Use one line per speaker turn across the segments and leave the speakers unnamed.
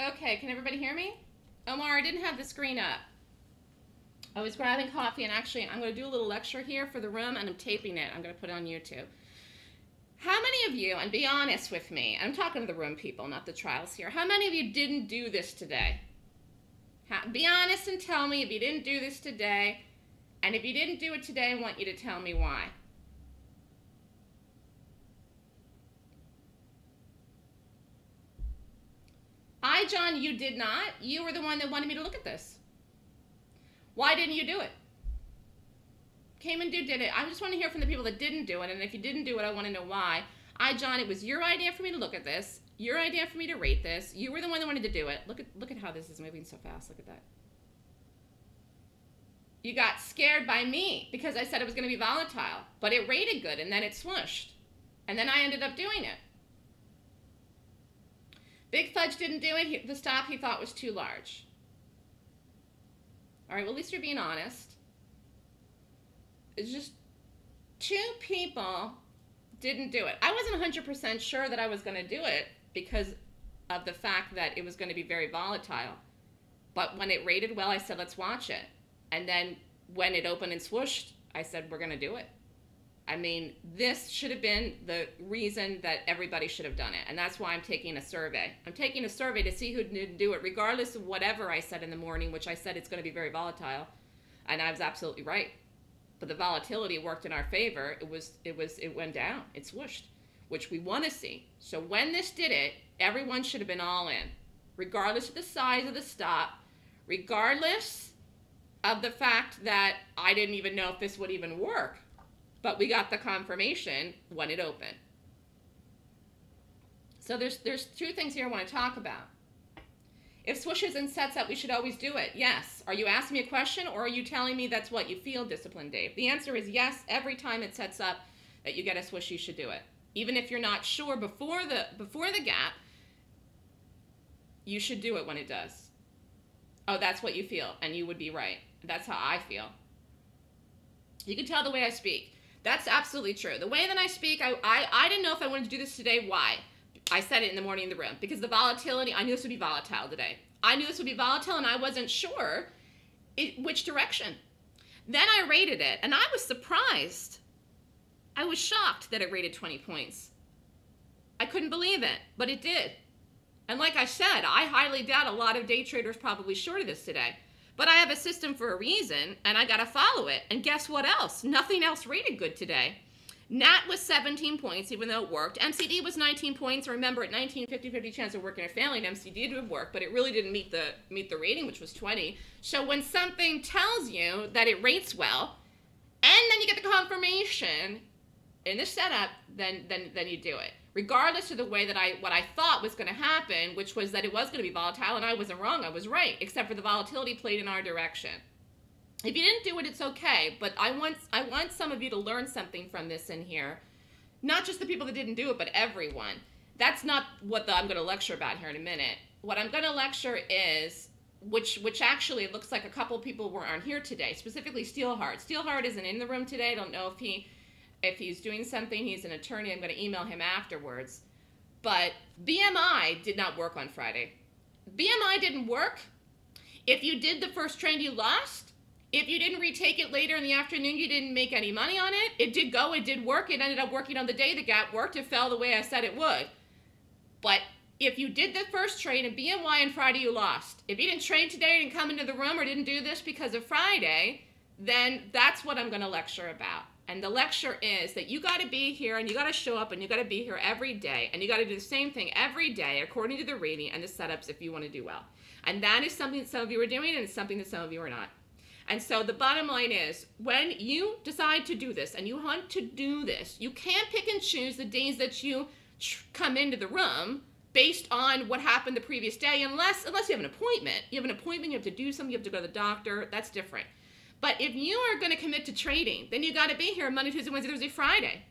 Okay, can everybody hear me? Omar, I didn't have the screen up. I was grabbing coffee, and actually, I'm going to do a little lecture here for the room, and I'm taping it. I'm going to put it on YouTube. How many of you, and be honest with me, I'm talking to the room people, not the trials here, how many of you didn't do this today? How, be honest and tell me if you didn't do this today, and if you didn't do it today, I want you to tell me why. I, John, you did not. You were the one that wanted me to look at this. Why didn't you do it? Came and did, did it. I just want to hear from the people that didn't do it. And if you didn't do it, I want to know why. I, John, it was your idea for me to look at this. Your idea for me to rate this. You were the one that wanted to do it. Look at look at how this is moving so fast. Look at that. You got scared by me because I said it was going to be volatile, but it rated good and then it swooshed. And then I ended up doing it. Big Fudge didn't do it. He, the stop he thought was too large. All right, well, at least you're being honest. It's just two people didn't do it. I wasn't 100% sure that I was going to do it because of the fact that it was going to be very volatile. But when it rated well, I said, let's watch it. And then when it opened and swooshed, I said, we're going to do it. I mean, this should have been the reason that everybody should have done it. And that's why I'm taking a survey. I'm taking a survey to see who didn't do it, regardless of whatever I said in the morning, which I said it's going to be very volatile. And I was absolutely right. But the volatility worked in our favor. It was, it was, it went down. It swooshed, which we want to see. So when this did it, everyone should have been all in, regardless of the size of the stop, regardless of the fact that I didn't even know if this would even work but we got the confirmation when it opened. So there's there's two things here I want to talk about. If swooshes and sets up, we should always do it. Yes. Are you asking me a question or are you telling me that's what you feel, disciplined Dave? The answer is yes. Every time it sets up that you get a swoosh, you should do it. Even if you're not sure before the before the gap, you should do it when it does. Oh, that's what you feel, and you would be right. That's how I feel. You can tell the way I speak. That's absolutely true. The way that I speak, I, I, I didn't know if I wanted to do this today. Why? I said it in the morning in the room. Because the volatility, I knew this would be volatile today. I knew this would be volatile and I wasn't sure it, which direction. Then I rated it and I was surprised. I was shocked that it rated 20 points. I couldn't believe it, but it did. And like I said, I highly doubt a lot of day traders probably shorted this today. But I have a system for a reason, and I got to follow it. And guess what else? Nothing else rated good today. Nat was 17 points, even though it worked. MCD was 19 points. Remember, at 19, 50-50 chance of working or failing, MCD would work, but it really didn't meet the meet the rating, which was 20. So when something tells you that it rates well, and then you get the confirmation in the setup, then then then you do it regardless of the way that I what I thought was going to happen, which was that it was going to be volatile, and I wasn't wrong. I was right, except for the volatility played in our direction. If you didn't do it, it's okay. But I want I want some of you to learn something from this in here, not just the people that didn't do it, but everyone. That's not what the, I'm going to lecture about here in a minute. What I'm going to lecture is which which actually looks like a couple people were aren't here today. Specifically, Steelheart. Steelheart isn't in the room today. I don't know if he if he's doing something, he's an attorney. I'm going to email him afterwards. But BMY did not work on Friday. BMY didn't work. If you did the first trade, you lost. If you didn't retake it later in the afternoon, you didn't make any money on it. It did go, it did work. It ended up working on the day the gap worked. It fell the way I said it would. But if you did the first trade and BMY on Friday, you lost. If you didn't trade today, didn't come into the room, or didn't do this because of Friday, then that's what I'm going to lecture about. And the lecture is that you got to be here and you got to show up and you got to be here every day and you got to do the same thing every day according to the reading and the setups if you want to do well. And that is something that some of you are doing and it's something that some of you are not. And so the bottom line is when you decide to do this and you want to do this, you can't pick and choose the days that you come into the room based on what happened the previous day unless unless you have an appointment. You have an appointment, you have to do something, you have to go to the doctor, that's different. But if you are going to commit to trading, then you got to be here Monday, Tuesday, Wednesday, Thursday, Friday.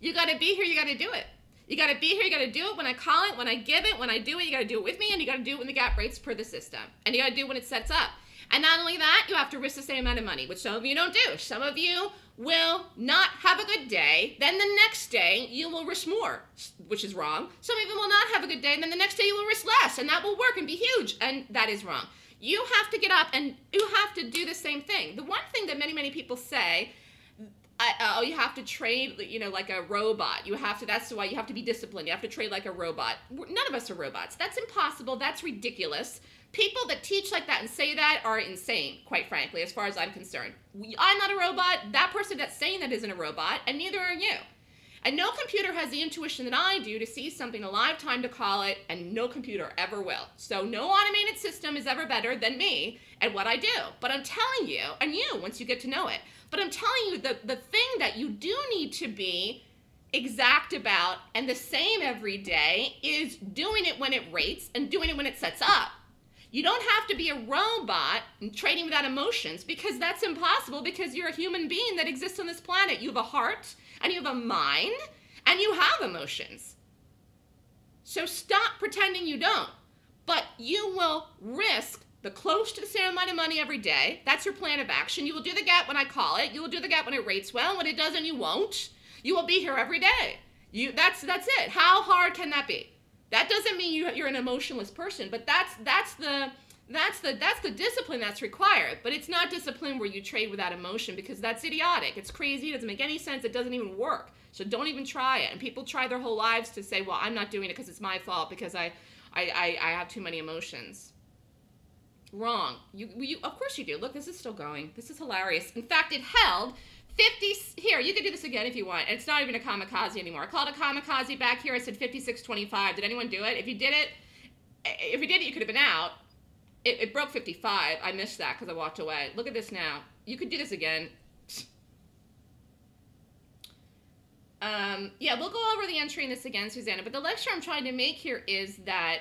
You got to be here. You got to do it. You got to be here. You got to do it when I call it, when I give it, when I do it. You got to do it with me, and you got to do it when the gap rates per the system, and you got to do it when it sets up. And not only that, you have to risk the same amount of money, which some of you don't do. Some of you will not have a good day, then the next day you will risk more, which is wrong. Some people will not have a good day, and then the next day you will risk less, and that will work and be huge, and that is wrong. You have to get up and you have to do the same thing. The one thing that many, many people say uh, oh, you have to trade, you know, like a robot. You have to, that's why you have to be disciplined. You have to trade like a robot. None of us are robots. That's impossible. That's ridiculous. People that teach like that and say that are insane, quite frankly, as far as I'm concerned. I'm not a robot. That person that's saying that isn't a robot, and neither are you. And no computer has the intuition that I do to see something a lifetime to call it, and no computer ever will. So no automated system is ever better than me at what I do. But I'm telling you, and you, once you get to know it, but I'm telling you, the, the thing that you do need to be exact about and the same every day is doing it when it rates and doing it when it sets up. You don't have to be a robot trading without emotions because that's impossible because you're a human being that exists on this planet. You have a heart and you have a mind and you have emotions. So stop pretending you don't. But you will risk the close to the same amount of money every day. That's your plan of action. You will do the gap when I call it. You will do the gap when it rates well. When it doesn't, you won't. You will be here every day. You that's that's it. How hard can that be? That doesn't mean you, you're an emotionless person, but that's that's the that's the that's the discipline that's required. But it's not discipline where you trade without emotion because that's idiotic. It's crazy. It doesn't make any sense. It doesn't even work. So don't even try it. And people try their whole lives to say, well, I'm not doing it because it's my fault because I I, I, I have too many emotions. Wrong. You, you, of course you do. Look, this is still going. This is hilarious. In fact, it held 50. Here, you can do this again if you want. It's not even a kamikaze anymore. I called a kamikaze back here. I said 56.25. Did anyone do it? If you did it, if you did it, you could have been out. It, it broke 55. I missed that because I walked away. Look at this now. You could do this again. Um, yeah, we'll go over the entry in this again, Susanna. But the lecture I'm trying to make here is that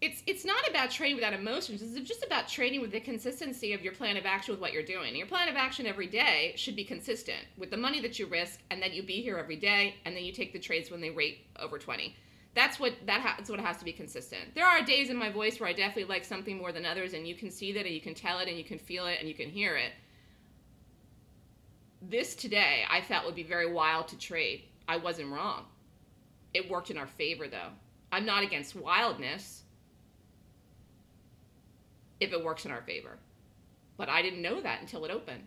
it's it's not about trading without emotions. It's just about trading with the consistency of your plan of action with what you're doing. Your plan of action every day should be consistent with the money that you risk, and that you be here every day, and then you take the trades when they rate over 20. That's what that ha- that's what has to be consistent. There are days in my voice where I definitely like something more than others, and you can see that, and you can tell it, and you can feel it, and you can hear it. This today, I felt would be very wild to trade. I wasn't wrong. It worked in our favor, though. I'm not against wildness if it works in our favor. But I didn't know that until it opened.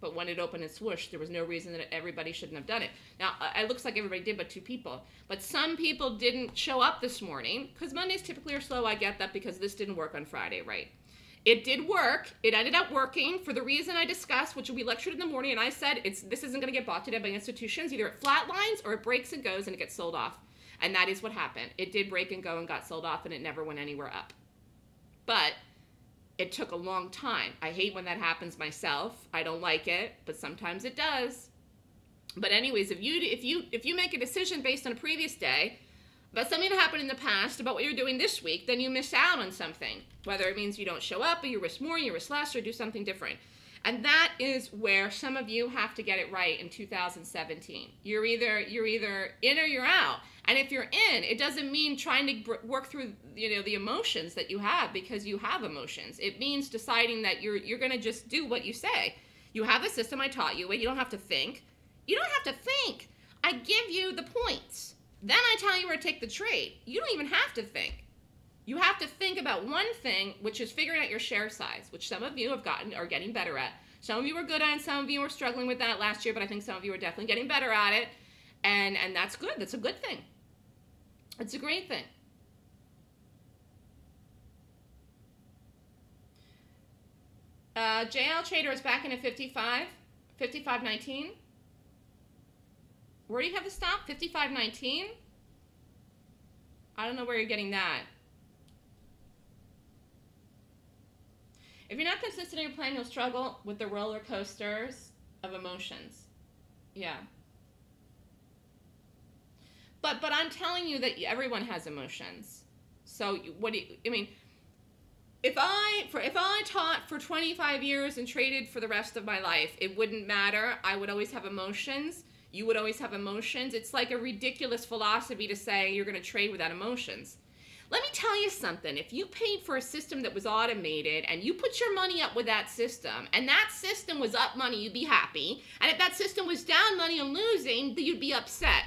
But when it opened and swooshed, there was no reason that everybody shouldn't have done it. Now, uh, it looks like everybody did, but two people. But some people didn't show up this morning because Mondays typically are slow. I get that because this didn't work on Friday, right? It did work. It ended up working for the reason I discussed, which we lectured in the morning, and I said it's this isn't going to get bought today by institutions. Either it flatlines or it breaks and goes and it gets sold off. And that is what happened. It did break and go and got sold off, and it never went anywhere up. But it took a long time. I hate when that happens myself. I don't like it, but sometimes it does. But anyways, if you if you if you make a decision based on a previous day about something that happened in the past about what you're doing this week, then you miss out on something. Whether it means you don't show up, or you risk more, you risk less, or do something different. And that is where some of you have to get it right in 2017. You're either you're either in or you're out. And if you're in, it doesn't mean trying to work through you know the emotions that you have because you have emotions. It means deciding that you're you're going to just do what you say. You have a system I taught you. You don't have to think. You don't have to think. I give you the points. Then I tell you where to take the trade. You don't even have to think. You have to think about one thing, which is figuring out your share size, which some of you have gotten are getting better at. Some of you were good at, it, some of you were struggling with that last year, but I think some of you are definitely getting better at it. And and that's good. That's a good thing. It's a great thing. Uh, JL Trader is back in at 55, 55.19. Where do you have the stop? 55.19? I don't know where you're getting that. If you're not consistent in your plan, you'll struggle with the roller coasters of emotions. Yeah. But but I'm telling you that everyone has emotions. So what do you, I mean? If I for if I taught for 25 years and traded for the rest of my life, it wouldn't matter. I would always have emotions. You would always have emotions. It's like a ridiculous philosophy to say you're going to trade without emotions. Let me tell you something. If you paid for a system that was automated and you put your money up with that system and that system was up money, you'd be happy. And if that system was down money and losing, you'd be upset.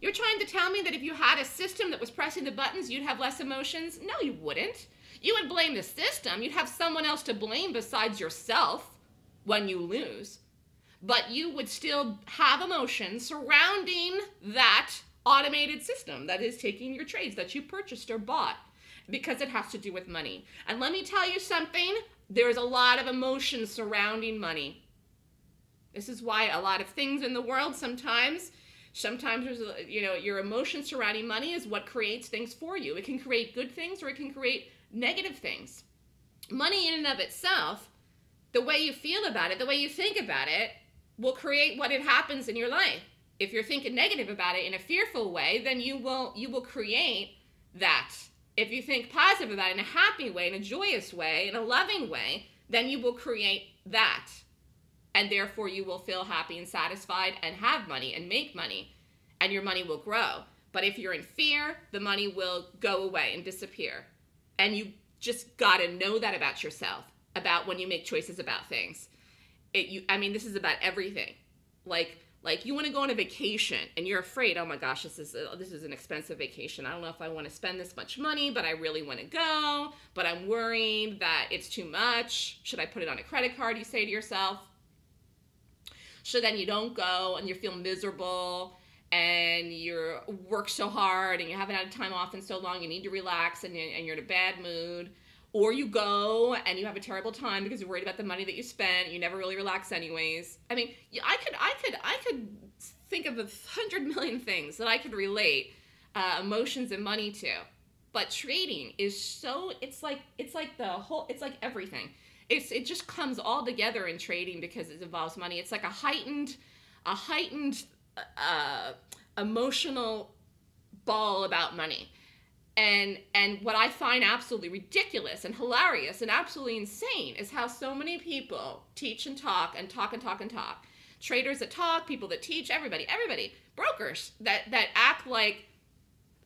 You're trying to tell me that if you had a system that was pressing the buttons, you'd have less emotions? No, you wouldn't. You would blame the system. You'd have someone else to blame besides yourself when you lose. But you would still have emotions surrounding that automated system that is taking your trades that you purchased or bought because it has to do with money. And let me tell you something there's a lot of emotion surrounding money. This is why a lot of things in the world sometimes sometimes there's you know your emotion surrounding money is what creates things for you it can create good things or it can create negative things money in and of itself the way you feel about it the way you think about it will create what it happens in your life if you're thinking negative about it in a fearful way, then you will you will create that. If you think positive about it in a happy way, in a joyous way, in a loving way, then you will create that. And therefore you will feel happy and satisfied and have money and make money and your money will grow. But if you're in fear, the money will go away and disappear. And you just got to know that about yourself, about when you make choices about things. It you I mean this is about everything. Like like you want to go on a vacation and you're afraid, oh my gosh, this is a, this is an expensive vacation. I don't know if I want to spend this much money, but I really want to go. But I'm worried that it's too much. Should I put it on a credit card? You say to yourself. So then you don't go and you feel miserable and you work so hard and you haven't had time off in so long. You need to relax and, and you're in a bad mood or you go and you have a terrible time because you're worried about the money that you spent you never really relax anyways. I mean i could i could i could think of a hundred million things that i could relate uh, emotions and money to. But trading is so it's like it's like the whole it's like everything. It's it just comes all together in trading because it involves money. It's like a heightened a heightened uh, emotional ball about money and and what i find absolutely ridiculous and hilarious and absolutely insane is how so many people teach and talk and talk and talk and talk. Traders that talk people that teach everybody everybody. Brokers that that act like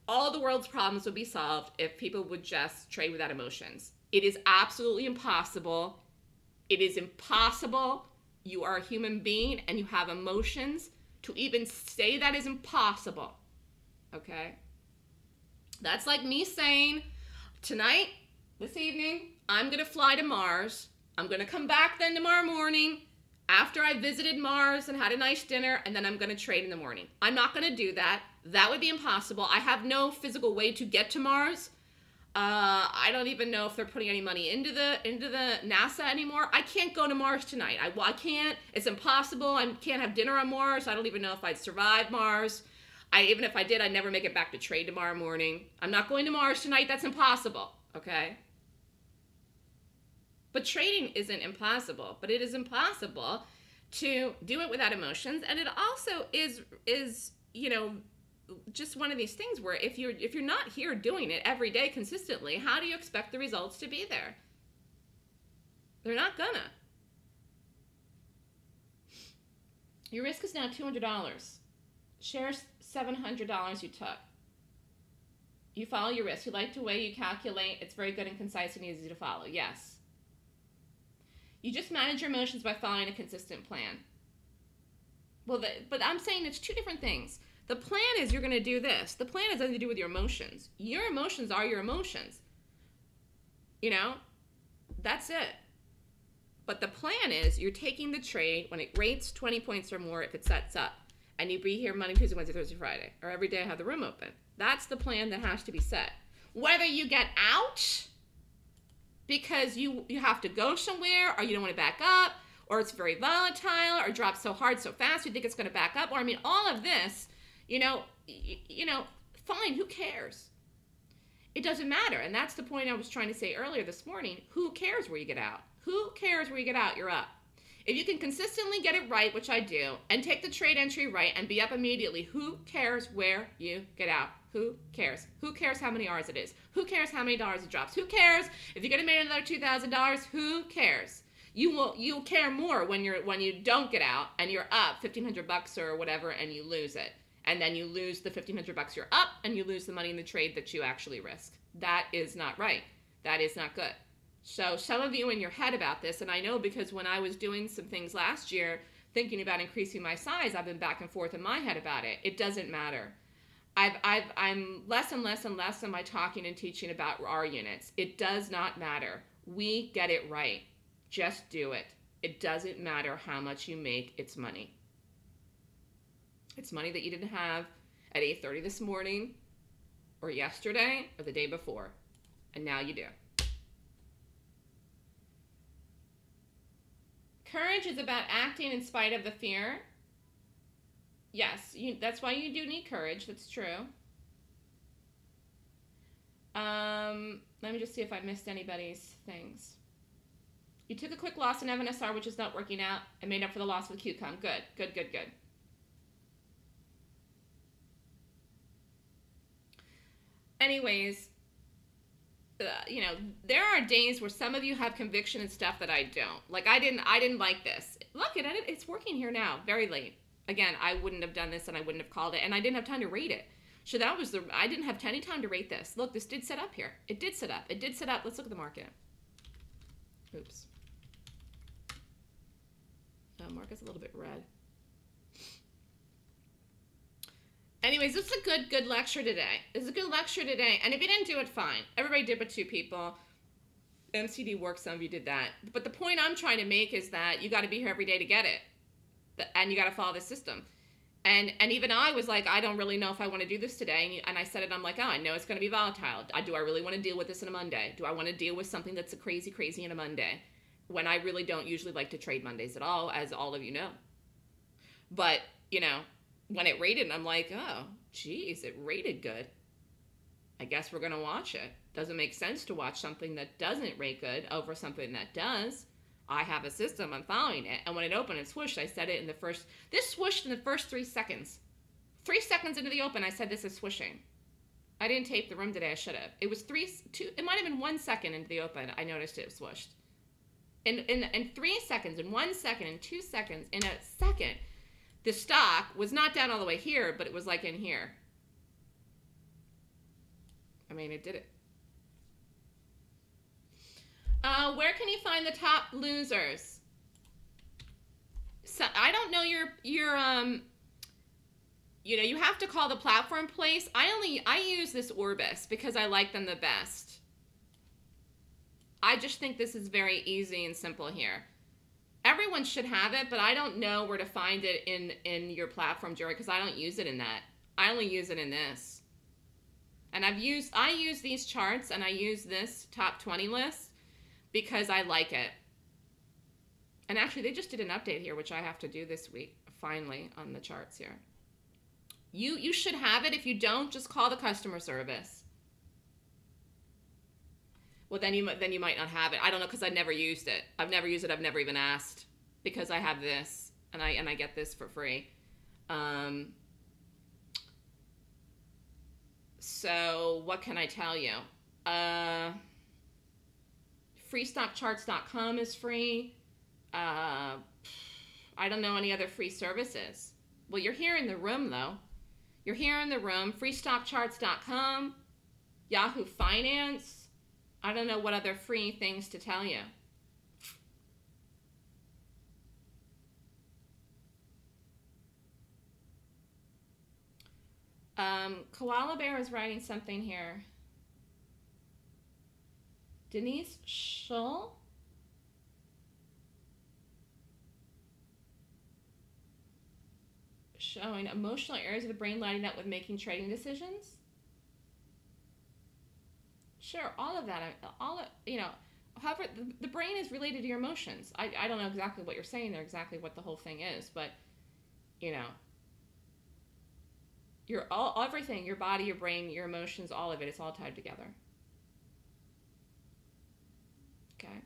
all the world's problems would be solved if people would just trade without emotions. It is absolutely impossible. It is impossible. You are a human being and you have emotions. To even say that is impossible. Okay that's like me saying, tonight, this evening, I'm going to fly to Mars. I'm going to come back then tomorrow morning after I visited Mars and had a nice dinner, and then I'm going to trade in the morning. I'm not going to do that. That would be impossible. I have no physical way to get to Mars. Uh, I don't even know if they're putting any money into the into the NASA anymore. I can't go to Mars tonight. I, I can't. It's impossible. I can't have dinner on Mars. I don't even know if I'd survive Mars. I even if I did, I'd never make it back to trade tomorrow morning. I'm not going to Mars tonight. That's impossible. Okay. But trading isn't impossible, but it is impossible to do it without emotions, and it also is is you know just one of these things where if you're if you're not here doing it every day consistently, how do you expect the results to be there? They're not gonna. Your risk is now two hundred dollars. Shares $700 you took. You follow your risk. You like the way you calculate. It's very good and concise and easy to follow. Yes. You just manage your emotions by following a consistent plan. Well, the, but I'm saying it's two different things. The plan is you're going to do this. The plan has nothing to do with your emotions. Your emotions are your emotions. You know, that's it. But the plan is you're taking the trade when it rates 20 points or more if it sets up and you be here Monday, Tuesday, Wednesday, Thursday, Friday, or every day I have the room open. That's the plan that has to be set. Whether you get out because you you have to go somewhere, or you don't want to back up, or it's very volatile, or drops so hard so fast you think it's going to back up, or I mean, all of this, you know, you know, fine. Who cares? It doesn't matter, and that's the point I was trying to say earlier this morning. Who cares where you get out? Who cares where you get out? You're up. If you can consistently get it right, which I do, and take the trade entry right and be up immediately, who cares where you get out? Who cares? Who cares how many R's it is? Who cares how many dollars it drops? Who cares if you're gonna make another two thousand dollars? Who cares? You will you care more when you're when you don't get out and you're up fifteen hundred bucks or whatever and you lose it and then you lose the 1500 bucks you're up and you lose the money in the trade that you actually risk. That is not right. That is not good. So some of you in your head about this, and I know because when I was doing some things last year, thinking about increasing my size, I've been back and forth in my head about it. It doesn't matter. I've, I've, I'm less and less and less am I talking and teaching about our units. It does not matter. We get it right. Just do it. It doesn't matter how much you make, it's money. It's money that you didn't have at 8:30 this morning or yesterday or the day before. And now you do. Courage is about acting in spite of the fear. Yes, you, that's why you do need courage. That's true. Um, let me just see if I missed anybody's things. You took a quick loss in MNSR, which is not working out, and made up for the loss with QCOM. Good, good, good, good. Anyways, uh, you know, there are days where some of you have conviction and stuff that I don't. Like I didn't, I didn't like this. Look it; it's working here now. Very late. Again, I wouldn't have done this, and I wouldn't have called it, and I didn't have time to rate it. So that was the. I didn't have any time to rate this. Look, this did set up here. It did set up. It did set up. Let's look at the market. Oops. Oh, market's a little bit red. Anyways, this is a good, good lecture today. This is a good lecture today. And if you didn't do it, fine. Everybody did but two people. MCD works, some of you did that. But the point I'm trying to make is that you got to be here every day to get it. And you got to follow the system. And and even I was like, I don't really know if I want to do this today. And I said it, I'm like, oh, I know it's going to be volatile. Do I really want to deal with this in a Monday? Do I want to deal with something that's a crazy, crazy in a Monday? When I really don't usually like to trade Mondays at all, as all of you know. But, you know, when it rated, I'm like, oh, geez, it rated good. I guess we're going to watch it. Doesn't make sense to watch something that doesn't rate good over something that does. I have a system, I'm following it. And when it opened and swooshed, I said it in the first, this swooshed in the first three seconds. Three seconds into the open, I said this is swooshing. I didn't tape the room today, I should have. It was three, two, it might have been one second into the open, I noticed it swooshed. In, in, in three seconds, in one second, in two seconds, in a second, the stock was not down all the way here, but it was like in here. I mean, it did it. Uh, where can you find the top losers? So I don't know your your um. You know, you have to call the platform place. I only I use this Orbis because I like them the best. I just think this is very easy and simple here everyone should have it, but I don't know where to find it in in your platform, Jerry, because I don't use it in that. I only use it in this. And I've used I use these charts and I use this top 20 list because I like it. And actually they just did an update here which I have to do this week finally on the charts here. You you should have it. If you don't, just call the customer service. Well, then you might then you might not have it. I don't know because I've never used it. I've never used it. I've never even asked because I have this and I and I get this for free. Um, so what can I tell you? Uh, freestockcharts.com is free. Uh, I don't know any other free services. Well, you're here in the room though. You're here in the room. Freestockcharts.com, Yahoo Finance. I don't know what other free things to tell you. Um, Koala Bear is writing something here. Denise Shull? Showing emotional areas of the brain lighting up with making trading decisions. Sure, all of that, all of, you know, however, the, the brain is related to your emotions. I, I don't know exactly what you're saying there, exactly what the whole thing is, but, you know, your all everything, your body, your brain, your emotions, all of it, it's all tied together. Okay.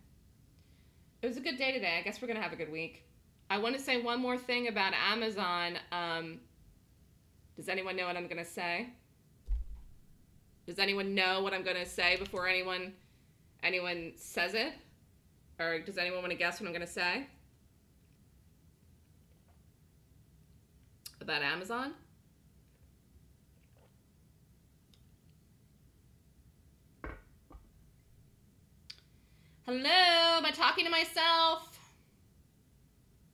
It was a good day today. I guess we're gonna have a good week. I want to say one more thing about Amazon. Um, does anyone know what I'm gonna say? Does anyone know what I'm going to say before anyone anyone says it? Or does anyone want to guess what I'm going to say? About Amazon? Hello, am I talking to myself?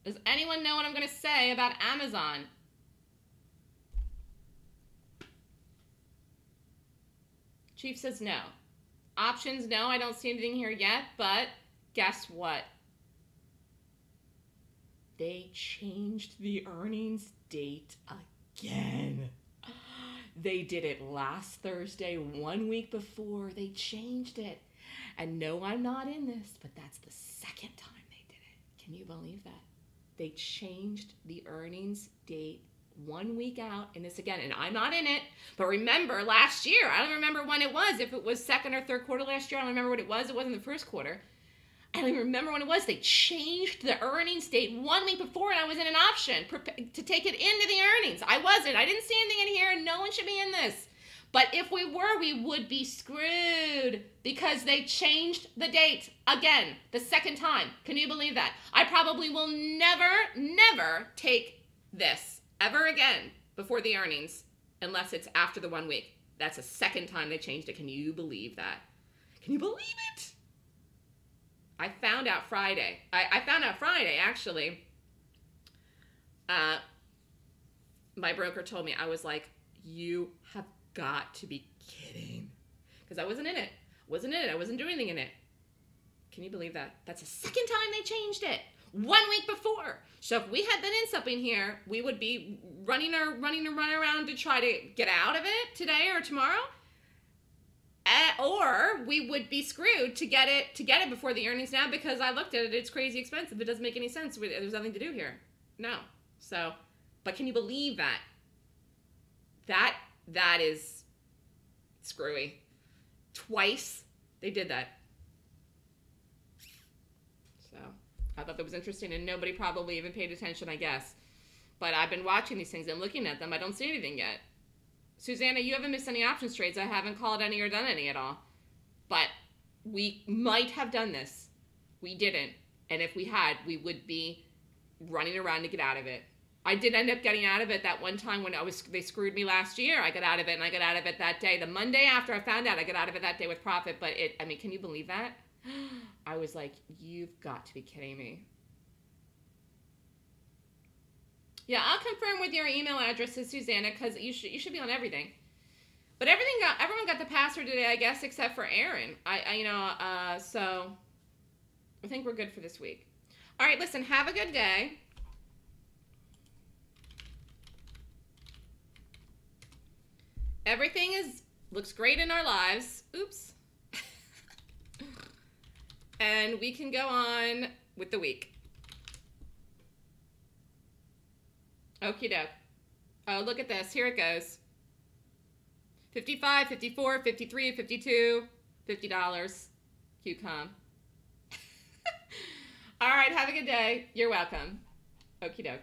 Does anyone know what I'm going to say about Amazon? Chief says no. Options, no, I don't see anything here yet, but guess what? They changed the earnings date again. They did it last Thursday, one week before. They changed it. And no, I'm not in this, but that's the second time they did it. Can you believe that? They changed the earnings date one week out in this again. And I'm not in it, but remember last year, I don't remember when it was, if it was second or third quarter last year, I don't remember what it was. It wasn't the first quarter. I don't even remember when it was. They changed the earnings date one week before, and I was in an option to take it into the earnings. I wasn't. I didn't see anything in here, and no one should be in this. But if we were, we would be screwed because they changed the date again, the second time. Can you believe that? I probably will never, never take this ever again before the earnings unless it's after the one week. That's the second time they changed it. Can you believe that? Can you believe it? I found out Friday. I, I found out Friday, actually. Uh, my broker told me, I was like, you have got to be kidding. Because I wasn't in it. Wasn't in it. I wasn't doing anything in it. Can you believe that? That's the second time they changed it. One week before. So if we had been in something here, we would be running or running and running around to try to get out of it today or tomorrow. Uh, or we would be screwed to get it to get it before the earnings now because I looked at it. It's crazy expensive. It doesn't make any sense. There's nothing to do here. No. So, but can you believe that? That that is screwy. Twice they did that. So I thought that was interesting, and nobody probably even paid attention, I guess. But I've been watching these things and looking at them. I don't see anything yet. Susanna, you haven't missed any options trades. I haven't called any or done any at all. But we might have done this. We didn't. And if we had, we would be running around to get out of it. I did end up getting out of it that one time when I was they screwed me last year. I got out of it and I got out of it that day. The Monday after I found out I got out of it that day with profit, but it I mean, can you believe that? I was like, you've got to be kidding me. Yeah, I'll confirm with your email addresses, Susanna, because you should you should be on everything. But everything got everyone got the password today, I guess, except for Aaron. I, I you know, uh, so I think we're good for this week. All right, listen, have a good day. Everything is looks great in our lives. Oops. and we can go on with the week. Okie doke. Oh, look at this. Here it goes. 55, 54, 53, 52, $50. QCOM. All right, have a good day. You're welcome. Okie doke.